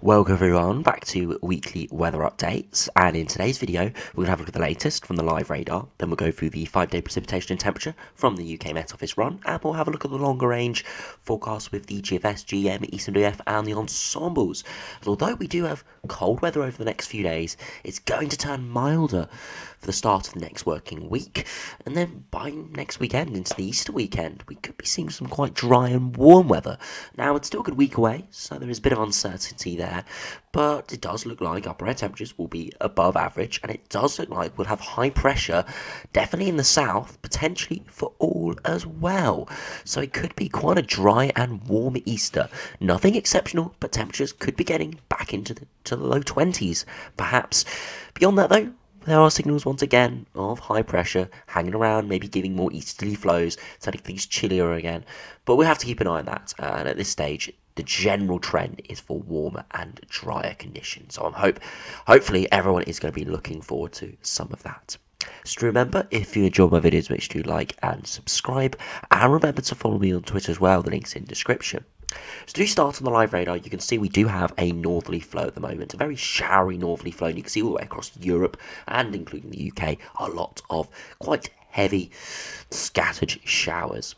Welcome everyone back to weekly weather updates and in today's video we're going to have a look at the latest from the live radar then we'll go through the 5 day precipitation and temperature from the UK Met Office run and we'll have a look at the longer range forecast with the GFS, GEM, ECMWF and the ensembles. And although we do have cold weather over the next few days it's going to turn milder for the start of the next working week and then by next weekend into the Easter weekend we could be seeing some quite dry and warm weather. Now it's still a good week away so there is a bit of uncertainty there but it does look like upper air temperatures will be above average, and it does look like we'll have high pressure, definitely in the south, potentially for all as well. So it could be quite a dry and warm Easter. Nothing exceptional, but temperatures could be getting back into the, to the low 20s, perhaps. Beyond that, though, there are signals once again of high pressure hanging around, maybe giving more easterly flows, starting things chillier again. But we have to keep an eye on that. Uh, and at this stage, the general trend is for warmer and drier conditions. So I'm hope, hopefully, everyone is going to be looking forward to some of that. So remember, if you enjoy my videos, make sure you like and subscribe. And remember to follow me on Twitter as well. The link's in description. So to start on the live radar, you can see we do have a northerly flow at the moment, a very showery northerly flow, and you can see all the way across Europe and including the UK, a lot of quite heavy scattered showers.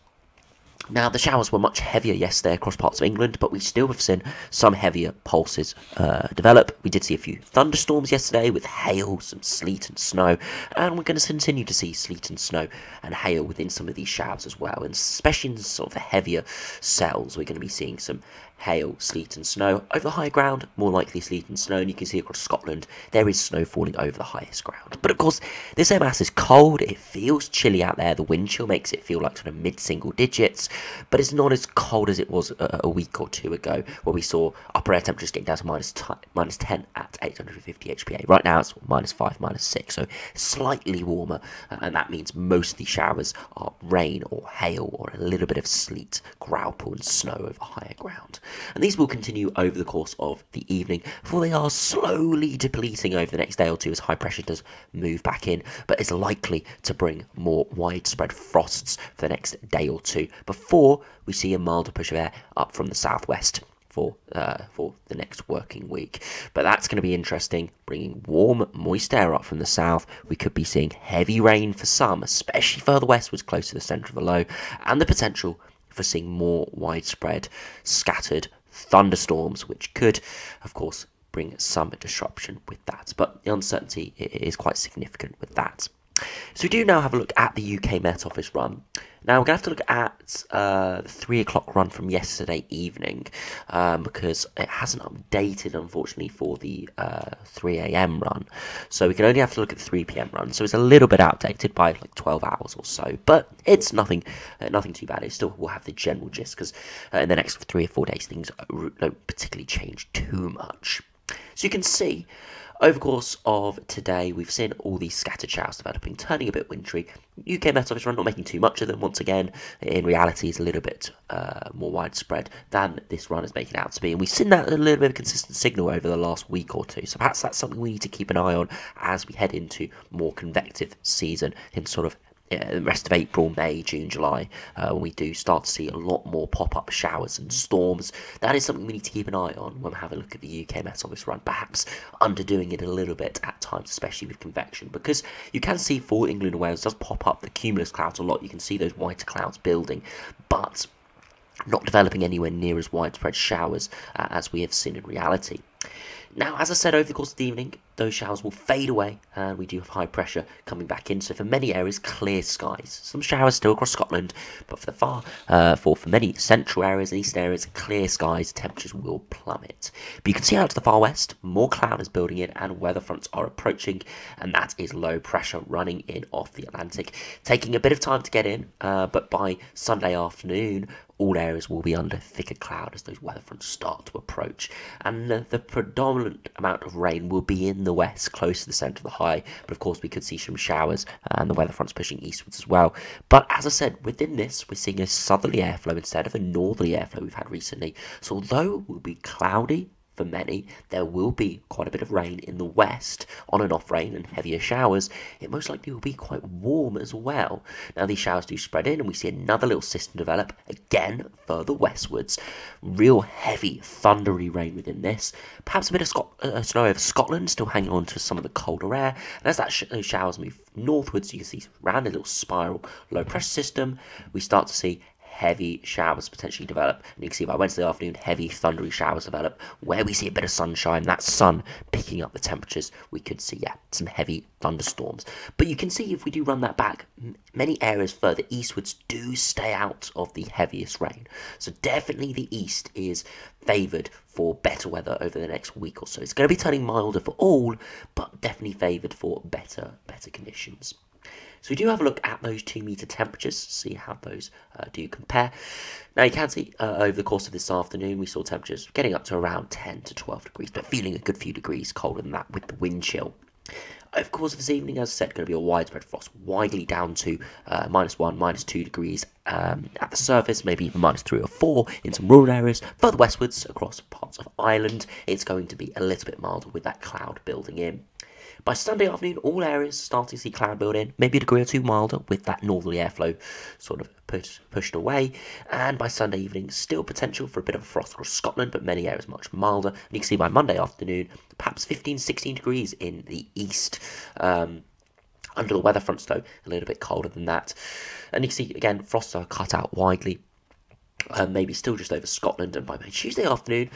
Now, the showers were much heavier yesterday across parts of England, but we still have seen some heavier pulses uh, develop. We did see a few thunderstorms yesterday with hail, some sleet and snow, and we're going to continue to see sleet and snow and hail within some of these showers as well. And especially in sort of the heavier cells, we're going to be seeing some hail, sleet and snow. Over the higher ground, more likely sleet and snow, and you can see across Scotland there is snow falling over the highest ground. But of course, this air mass is cold, it feels chilly out there, the wind chill makes it feel like sort of mid-single digits, but it's not as cold as it was a, a, week or two ago, where we saw upper air temperatures getting down to minus, minus 10 at 850 HPA. Right now it's minus 5, minus 6, so slightly warmer, uh, and that means most of the showers are rain or hail or a little bit of sleet, graupel and snow over higher ground and these will continue over the course of the evening, for they are slowly depleting over the next day or two as high pressure does move back in, but is likely to bring more widespread frosts for the next day or two before we see a milder push of air up from the southwest for uh, for the next working week. But that's going to be interesting, bringing warm, moist air up from the south. We could be seeing heavy rain for some, especially further west westwards, close to the centre of the low, and the potential seeing more widespread scattered thunderstorms, which could, of course, bring some disruption with that. But the uncertainty is quite significant with that. So we do now have a look at the UK Met Office run. Now we're going to have to look at uh, the 3 o'clock run from yesterday evening um, because it hasn't updated unfortunately for the uh, 3am run. So we can only have to look at the 3pm run. So it's a little bit outdated by like 12 hours or so. But it's nothing uh, nothing too bad. It still will have the general gist because uh, in the next three or four days things don't particularly change too much. So you can see over the course of today, we've seen all these scattered showers developing, turning a bit wintry. UK Met Office run not making too much of them once again. In reality, is a little bit uh, more widespread than this run is making out to be. And we've seen that a little bit of consistent signal over the last week or two. So perhaps that's something we need to keep an eye on as we head into more convective season in sort of the rest of April, May, June, July, uh, we do start to see a lot more pop up showers and storms, that is something we need to keep an eye on when we have a look at the UK Met Office run. Perhaps underdoing it a little bit at times, especially with convection, because you can see for England and Wales does pop up the cumulus clouds a lot. You can see those whiter clouds building, but not developing anywhere near as widespread showers uh, as we have seen in reality. Now, as I said over the course of the evening, those showers will fade away and we do have high pressure coming back in. So for many areas, clear skies. Some showers still across Scotland, but for the far, uh, for, for many central areas and eastern areas, clear skies, temperatures will plummet. But you can see out to the far west, more cloud is building in and weather fronts are approaching, and that is low pressure running in off the Atlantic, taking a bit of time to get in, uh, but by Sunday afternoon, all areas will be under thicker cloud as those weather fronts start to approach. And the, the, predominant amount of rain will be in the west, close to the centre of the high. But of course, we could see some showers uh, and the weather fronts pushing eastwards as well. But as I said, within this, we're seeing a southerly airflow instead of a northerly airflow we've had recently. So although it will be cloudy, for many. There will be quite a bit of rain in the west, on and off rain and heavier showers. It most likely will be quite warm as well. Now, these showers do spread in, and we see another little system develop again further westwards. Real heavy, thundery rain within this. Perhaps a bit of Scot- uh, snow over Scotland, still hanging on to some of the colder air. And as that sh- those showers move northwards, you can see around a little spiral low pressure system. We start to see heavy showers potentially develop. And you can see by Wednesday afternoon, heavy thundery showers develop. Where we see a bit of sunshine, that sun picking up the temperatures, we could see, yeah, some heavy thunderstorms. But you can see if we do run that back, many areas further eastwards do stay out of the heaviest rain. So definitely the east is favoured for better weather over the next week or so. It's going to be turning milder for all, but definitely favoured for better, better conditions. So we do have a look at those 2 meter temperatures, see how those uh, do compare. Now you can see uh, over the course of this afternoon we saw temperatures getting up to around 10 to 12 degrees, but feeling a good few degrees colder than that with the wind chill. Of course this evening, as I said, going to be a widespread frost, widely down to uh, minus one, minus two degrees um, at the surface, maybe even minus three or four in some rural areas. Further westwards, across parts of Ireland, it's going to be a little bit milder with that cloud building in. By Sunday afternoon, all areas starting to see cloud building, maybe a degree or two milder with that northerly airflow sort of push, pushed away. And by Sunday evening, still potential for a bit of a frost across Scotland, but many areas much milder. And you can see by Monday afternoon, perhaps 15, 16 degrees in the east. Um, under the weather fronts, though, a little bit colder than that. And you can see again, frosts are cut out widely. Uh, maybe still just over Scotland, and by Tuesday afternoon,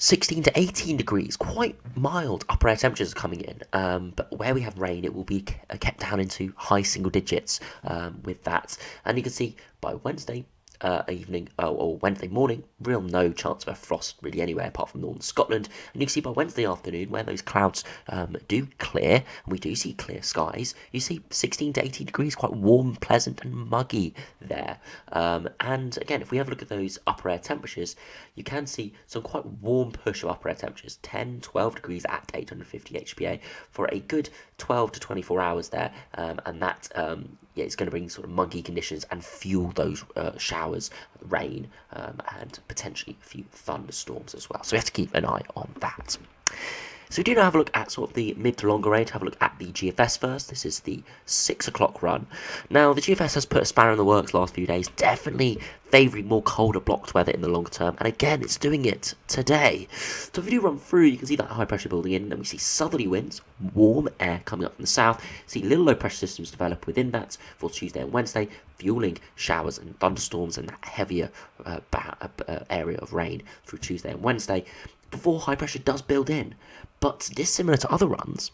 16 to 18 degrees, quite mild upper air temperatures coming in. Um, but where we have rain, it will be kept down into high single digits um, with that. And you can see by Wednesday, uh, evening uh, or Wednesday morning, real no chance of a frost really anywhere apart from northern Scotland. And you can see by Wednesday afternoon, where those clouds um, do clear, and we do see clear skies, you see 16 to 18 degrees, quite warm, pleasant, and muggy there. Um, and again, if we have a look at those upper air temperatures, you can see some quite warm push of upper air temperatures 10, 12 degrees at 850 HPA for a good 12 to 24 hours there, um, and that um, yeah, it's going to bring sort of muggy conditions and fuel those uh, showers, rain, um, and potentially a few thunderstorms as well. So we have to keep an eye on that. So we do now have a look at sort of the mid to longer range, have a look at the GFS first. This is the 6 o'clock run. Now, the GFS has put a spanner in the works last few days, definitely favouring more colder blocked weather in the longer term, and again, it's doing it today. So if we do run through, you can see that high pressure building in, and then we see southerly winds, warm air coming up from the south, see little low pressure systems develop within that for Tuesday and Wednesday, fueling showers and thunderstorms and that heavier uh, uh, area of rain through Tuesday and Wednesday before high pressure does build in. But dissimilar to other runs,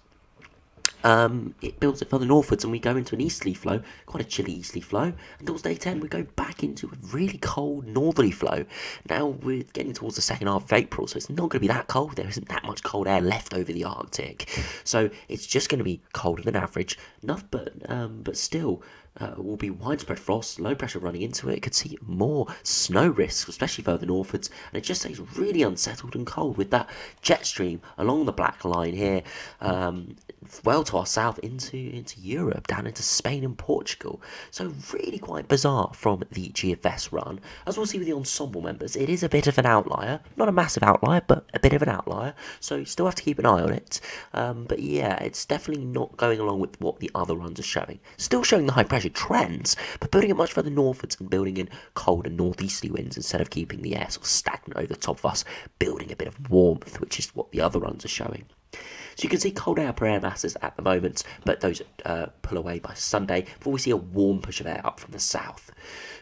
um, it builds it further northwards and we go into an easterly flow, quite a chilly easterly flow. And towards day 10, we go back into a really cold northerly flow. Now we're getting towards the second half of April, so it's not going to be that cold. There isn't that much cold air left over the Arctic. So it's just going to be colder than average, enough, but, um, but still uh, will be widespread frost, low pressure running into it. Could see more snow risks, especially further northwards, and it just stays really unsettled and cold with that jet stream along the black line here, um, well to our south into into Europe, down into Spain and Portugal. So really quite bizarre from the GFS run. As we'll see with the ensemble members, it is a bit of an outlier, not a massive outlier, but a bit of an outlier. So you still have to keep an eye on it. Um, but yeah, it's definitely not going along with what the other runs are showing. Still showing the high pressure trends, but building it much further northwards and building in cold and northeasterly winds instead of keeping the air sort of stagnant over the top of us, building a bit of warmth, which is what the other runs are showing. So you can see cold air upper air masses at the moment, but those uh, pull away by Sunday before we see a warm push of air up from the south.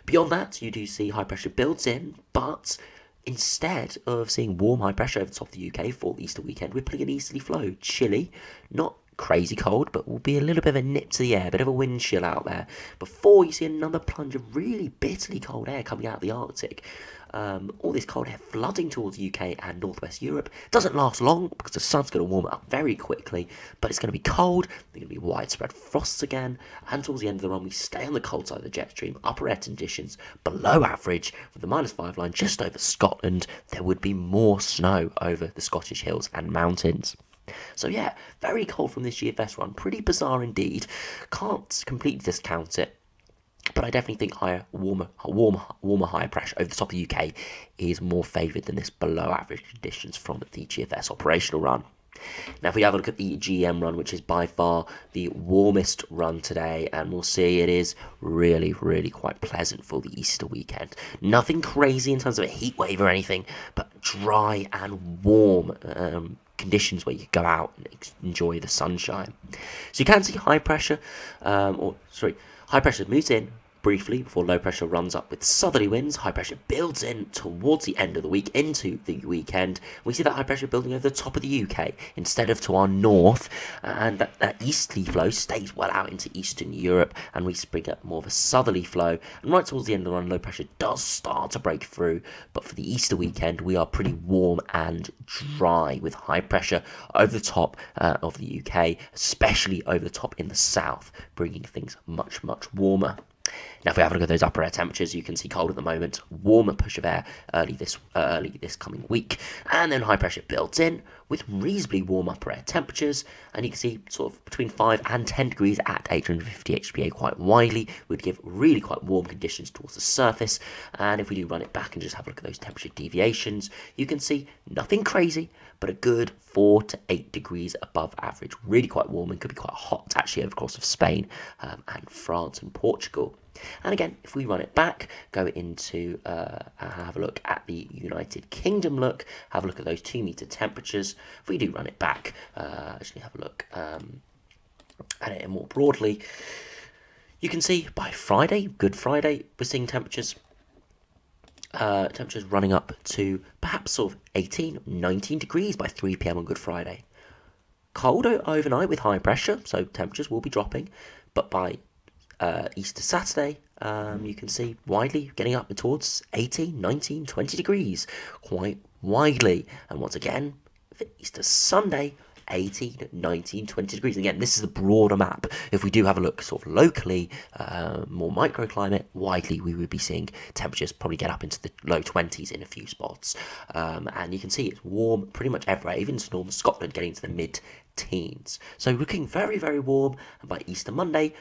Beyond that, you do see high pressure builds in, but instead of seeing warm high pressure over the top of the UK for the Easter weekend, we're putting an easterly flow, chilly, not crazy cold, but will be a little bit of a nip to the air, a bit of a wind chill out there before you see another plunge of really bitterly cold air coming out of the Arctic. Um, all this cold air flooding towards the UK and northwest Europe doesn't last long because the sun's going to warm up very quickly, but it's going to be cold, there's going to be widespread frosts again, and towards the end of the run, we stay on the cold side of the jet stream, upper air conditions below average, with the minus five line just over Scotland. There would be more snow over the Scottish hills and mountains. So yeah, very cold from this GFS run. Pretty bizarre indeed. Can't completely discount it. But I definitely think higher, warmer, warmer, warmer, higher pressure over the top of the UK is more favoured than this below average conditions from the GFS operational run. Now, if we have a look at the GEM run, which is by far the warmest run today, and we'll see it is really, really quite pleasant for the Easter weekend. Nothing crazy in terms of a heat wave or anything, but dry and warm. Um, conditions where you go out and enjoy the sunshine. So you can see high pressure, um, or sorry, high pressure moves in, briefly before low pressure runs up with southerly winds. High pressure builds in towards the end of the week into the weekend. We see that high pressure building over the top of the UK instead of to our north, and that, that easterly flow stays well out into Eastern Europe, and we spring up more of a southerly flow. And right towards the end of the run, low pressure does start to break through, but for the Easter weekend, we are pretty warm and dry with high pressure over the top uh, of the UK, especially over the top in the south, bringing things much, much warmer. Now, if we have a look at those upper air temperatures, you can see cold at the moment, warmer push of air early this uh, early this coming week, and then high pressure built in with reasonably warm upper air temperatures, and you can see sort of between 5 and 10 degrees at 850 HPA quite widely, would give really quite warm conditions towards the surface, and if we do run it back and just have a look at those temperature deviations, you can see nothing crazy, but a good 4 to 8 degrees above average, really quite warm and could be quite hot actually over the course of Spain um, and France and Portugal. And again, if we run it back, go into uh, have a look at the United Kingdom look, have a look at those 2 meter temperatures. If we do run it back, uh, actually have a look um, at it more broadly, you can see by Friday, Good Friday, we're seeing temperatures uh, temperatures running up to perhaps sort of 18, 19 degrees by 3 p.m. on Good Friday. Cold overnight with high pressure, so temperatures will be dropping, but by uh, Easter Saturday, um, you can see widely getting up towards 18, 19, 20 degrees, quite widely. And once again, for Easter Sunday, 18, 19, 20 degrees. Again, this is the broader map. If we do have a look sort of locally, uh, more microclimate, widely we would be seeing temperatures probably get up into the low 20s in a few spots. Um, and you can see it's warm pretty much everywhere, even to Northern Scotland getting to the mid teens. So looking very, very warm. And by Easter Monday,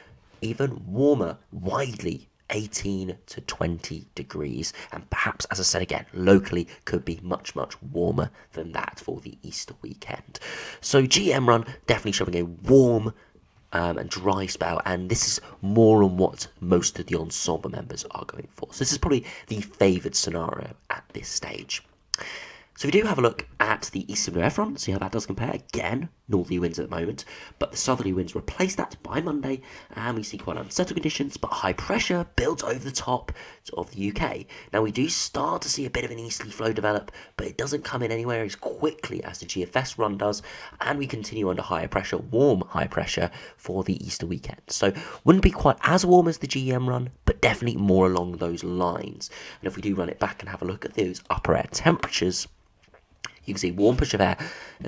even warmer widely 18 to 20 degrees. And perhaps as i said again locally could be much much warmer than that for the easter weekend. So GEM run definitely showing a warm um, and dry spell. And this is more on what most of the ensemble members are going for. So this is probably the favoured scenario at this stage so we do have a look at the eastern air front, see how that does compare. Again, northerly winds at the moment, but the southerly winds replace that by Monday, and we see quite unsettled conditions, but high pressure builds over the top of the UK. Now we do start to see a bit of an easterly flow develop, but it doesn't come in anywhere as quickly as the GFS run does, and we continue under higher pressure, warm high pressure for the Easter weekend. So wouldn't be quite as warm as the GEM run, but definitely more along those lines. And if we do run it back and have a look at those upper air temperatures, you can see warm push of air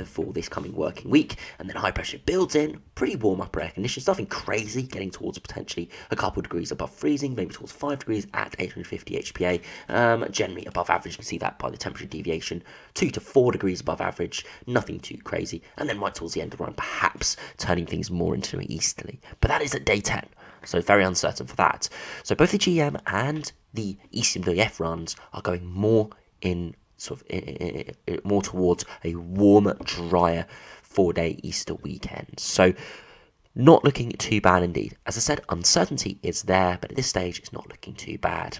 for this coming working week, and then high pressure builds in, pretty warm upper air conditions, nothing crazy, getting towards potentially a couple of degrees above freezing, maybe towards 5 degrees at 850 HPA, um, generally above average, you can see that by the temperature deviation, 2 to 4 degrees above average, nothing too crazy, and then right towards the end of the run, perhaps turning things more into an easterly. But that is at day 10, so very uncertain for that. So both the GEM and the ECMWF runs are going more in sort of eh, eh, eh, more towards a warmer, drier four day Easter weekend. So, not looking too bad indeed. As I said, uncertainty is there, but at this stage, it's not looking too bad.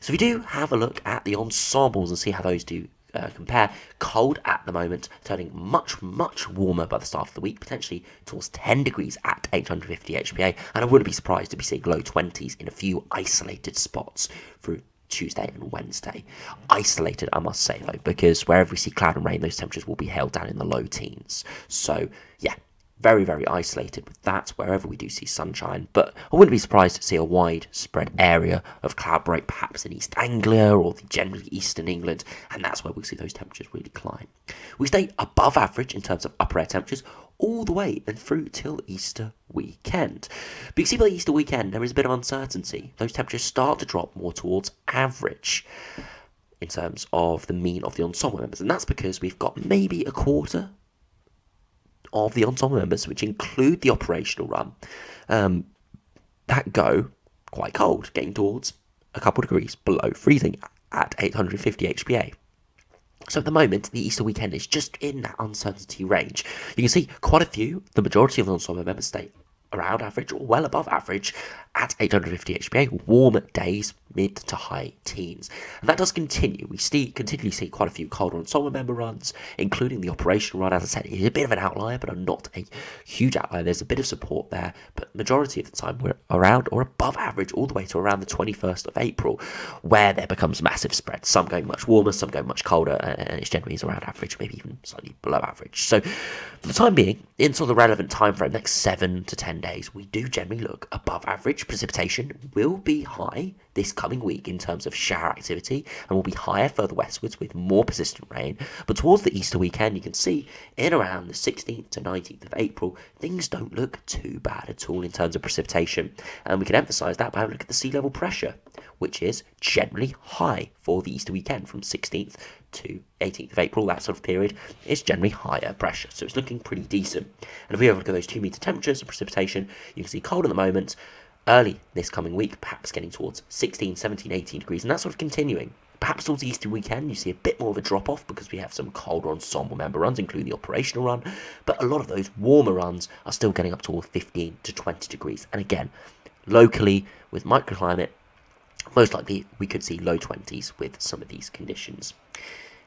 So, we do have a look at the ensembles and see how those do uh, compare. Cold at the moment, turning much, much warmer by the start of the week, potentially towards 10 degrees at 850 HPA. And I wouldn't be surprised to be seeing low 20s in a few isolated spots through Tuesday and Wednesday. Isolated, I must say, though, because wherever we see cloud and rain, those temperatures will be held down in the low teens. So, yeah, very, very isolated with that wherever we do see sunshine. But I wouldn't be surprised to see a widespread area of cloud break, perhaps in East Anglia or the generally eastern England, and that's where we see those temperatures really climb. We stay above average in terms of upper air temperatures all the way and through till Easter weekend. But you see by the Easter weekend, there is a bit of uncertainty. Those temperatures start to drop more towards average in terms of the mean of the ensemble members, and that's because we've got maybe a quarter of the ensemble members, which include the operational run, um, that go quite cold, getting towards a couple degrees below freezing at 850 HPA. So at the moment, the Easter weekend is just in that uncertainty range. You can see quite a few, the majority of the ensemble members stay around average or well above average at 850 HPA, warm days, mid to high teens. And that does continue. We see continually see quite a few colder ensemble member runs, including the operational run. As I said, it is a bit of an outlier, but I'm not a huge outlier. There's a bit of support there, but majority of the time we're around or above average all the way to around the 21st of April, where there becomes massive spreads. Some going much warmer, some going much colder, and it's generally around average, maybe even slightly below average. So for the time being, in sort of the relevant time frame, next seven to ten days, we do generally look above average. Precipitation will be high this coming week in terms of shower activity and will be higher further westwards with more persistent rain. But towards the Easter weekend, you can see in around the 16th to 19th of April, things don't look too bad at all in terms of precipitation. And we can emphasise that by having a look at the sea level pressure, which is generally high for the Easter weekend from 16th to 18th of April, that sort of period, is generally higher pressure. So it's looking pretty decent. And if we have a look at those 2 metre temperatures and precipitation, you can see cold at the moment, early this coming week, perhaps getting towards 16, 17, 18 degrees, and that's sort of continuing. Perhaps towards the Easter weekend, you see a bit more of a drop off because we have some colder ensemble member runs, including the operational run. But a lot of those warmer runs are still getting up towards 15 to 20 degrees. And again, locally with microclimate, most likely we could see low 20s with some of these conditions.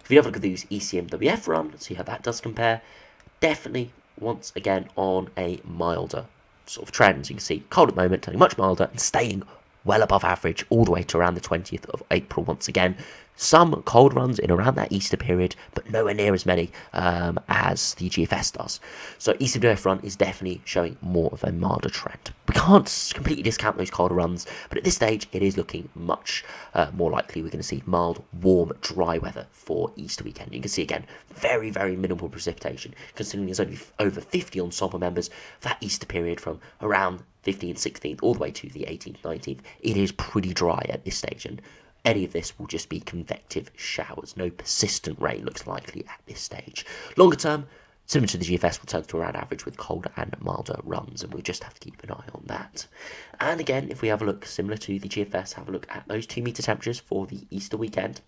If you have a look at these ECMWF run, see how that does compare, definitely once again on a milder sort of trends. You can see cold at the moment, turning much milder, and staying well above average all the way to around the 20th of April once again. Some cold runs in around that Easter period, but nowhere near as many um, as the GFS does. So ECWF run is definitely showing more of a milder trend. We can't completely discount those colder runs, but at this stage it is looking much uh, more likely we're going to see mild, warm, dry weather for Easter weekend. You can see again, very, very minimal precipitation, considering there's only over 50 ensemble members for that Easter period from around 15th, 16th, all the way to the 18th, 19th. It is pretty dry at this stage, and any of this will just be convective showers. No persistent rain looks likely at this stage. Longer term, similar to the GFS, will turn to around average with colder and milder runs, and we'll just have to keep an eye on that. And again, if we have a look similar to the GFS, have a look at those 2 metre temperatures for the Easter weekend.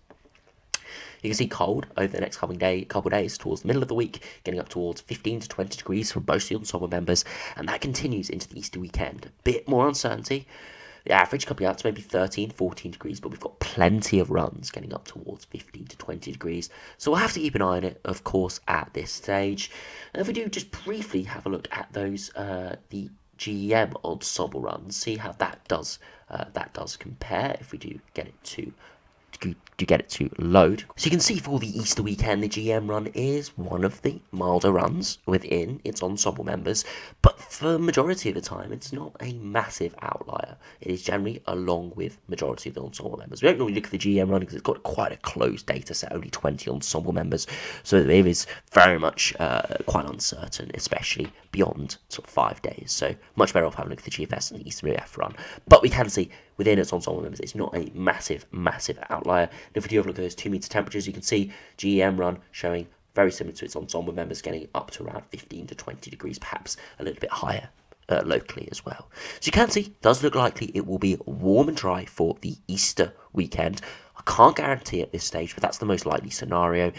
You can see cold over the next coming day, couple of days towards the middle of the week, getting up towards 15 to 20 degrees for most of the ensemble members, and that continues into the Easter weekend. A bit more uncertainty. The average coming out to maybe 13, 14 degrees, but we've got plenty of runs getting up towards 15 to 20 degrees. So we'll have to keep an eye on it, of course, at this stage. And if we do just briefly have a look at those, uh, the GEM ensemble runs, see how that does uh, that does compare if we do get it to to get it to load. So you can see for the Easter weekend, the GEM run is one of the milder runs within its ensemble members, but for the majority of the time, it's not a massive outlier. It is generally along with majority of the ensemble members. We don't normally look at the GEM run because it's got quite a closed data set, only 20 ensemble members, so it is very much uh, quite uncertain, especially beyond sort of five days. So much better off having a look at the GFS and the Easter F run. But we can see within its ensemble members, it's not a massive, massive outlier. And if we do have a look at those two meter temperatures, you can see GEM run showing very similar to its ensemble members, getting up to around 15 to 20 degrees, perhaps a little bit higher uh, locally as well. So you can see, does look likely it will be warm and dry for the Easter weekend. I can't guarantee at this stage, but that's the most likely scenario.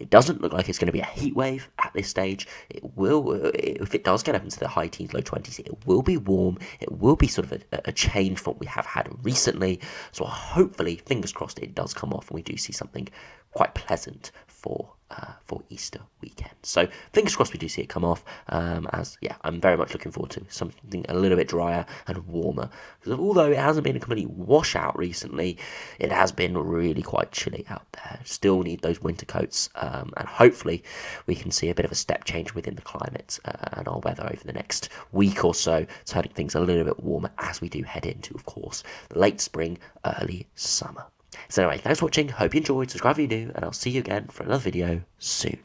It doesn't look like it's going to be a heat wave at this stage. It will, uh, if it does get up into the high teens, low 20s, it will be warm. It will be sort of a, a change from what we have had recently. So hopefully, fingers crossed, it does come off and we do see something quite pleasant for uh, for Easter weekend. So fingers crossed we do see it come off. Um, as yeah, I'm very much looking forward to something a little bit drier and warmer. Because although it hasn't been a complete washout recently, it has been really quite chilly out there. Still need those winter coats, um, and hopefully we can see a bit of a step change within the climate uh, and our weather over the next week or so, turning things a little bit warmer as we do head into, of course, late spring, early summer. So anyway, thanks for watching, hope you enjoyed, subscribe if you're new, and I'll see you again for another video soon.